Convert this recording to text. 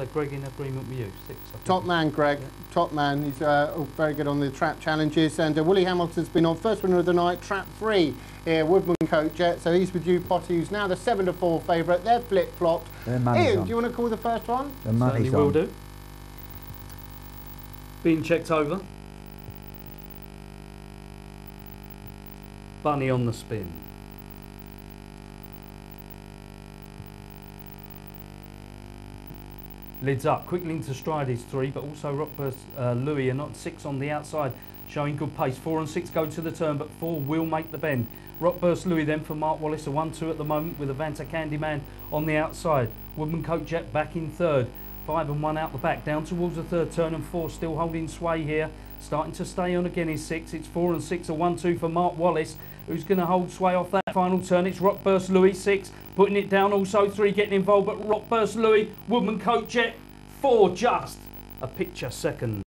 uh, Greg in agreement with you? Six. I. Top man, Greg. Yeah. Top man. He's uh, oh, very good on the trap challenges. And uh, Willie Hamilton's been on first winner of the night, trap three here, Woodman Coat Jet. So he's with you, Potty, who's now the seven to four favourite. They're flip flopped. Their Ian, on. do you want to call the first one? Their money's Certainly will do. Being checked over. Bunny on the spin. Lids up, quickly into stride is three, but also Rockburst uh, Louis are not six on the outside, showing good pace. Four and six go to the turn, but four will make the bend. Rockburst Louis then for Mark Wallace, a 1 2 at the moment with Evanta Candyman on the outside. Woodman Coat Jet back in third. Five and one out the back, down towards the third turn, and four still holding sway here. Starting to stay on again is six. It's four and six, a one two for Mark Wallace, who's going to hold sway off that final turn. It's Rockburst Louis six, putting it down. Also three getting involved, but Rockburst Louis, Woodman Coat Jet four just a picture second.